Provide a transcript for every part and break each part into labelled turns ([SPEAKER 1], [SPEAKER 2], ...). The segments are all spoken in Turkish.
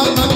[SPEAKER 1] Oh.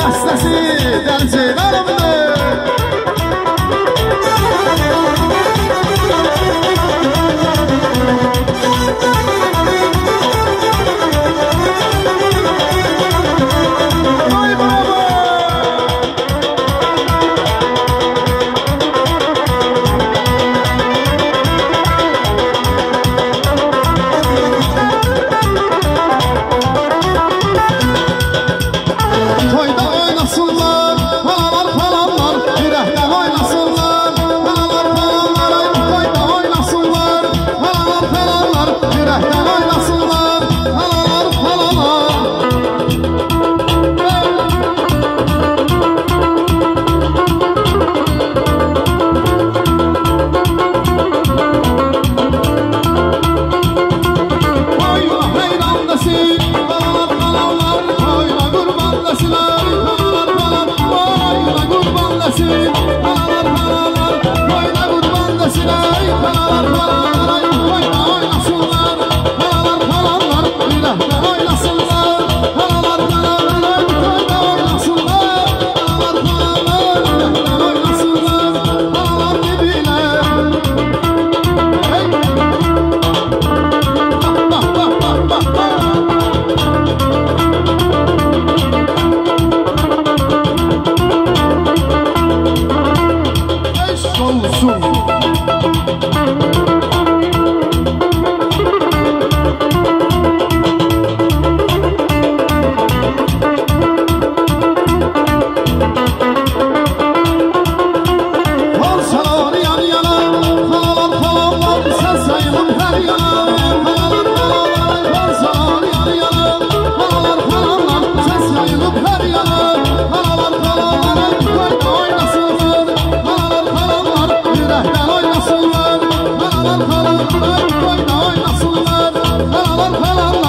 [SPEAKER 1] Hastası dersi var mı?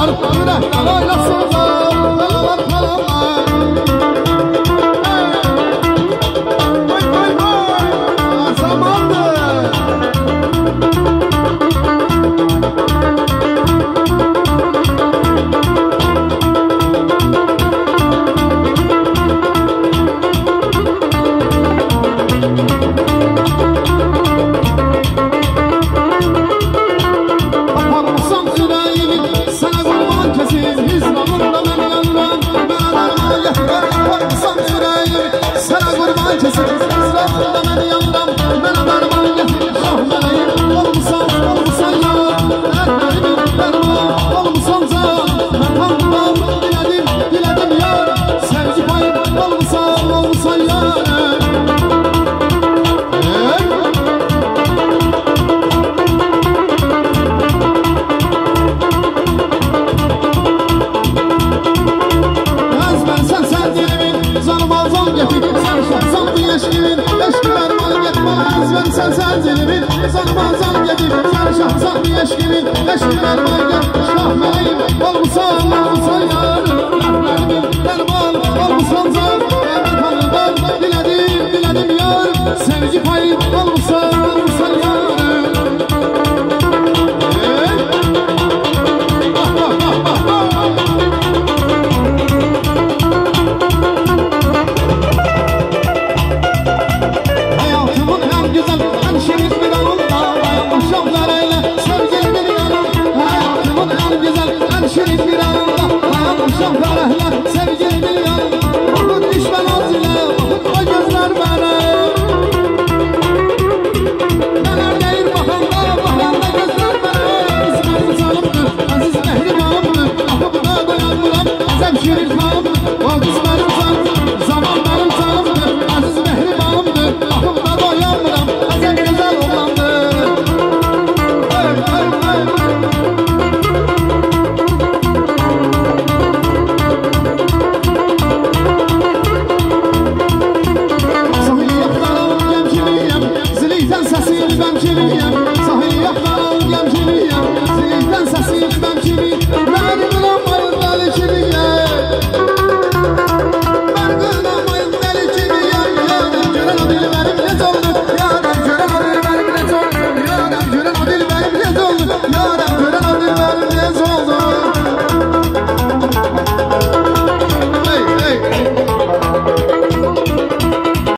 [SPEAKER 1] Artadura, hoy los soldados. Sanki yeşkimin Eşki berman get bana hizmet sen sen zilimin Sanma zan gedim Serşah sanki yeşkimin Eşki berman get Şah meyim Olmusan olmusan yarım Derman olmusan Domnul Los colombianos, danza así.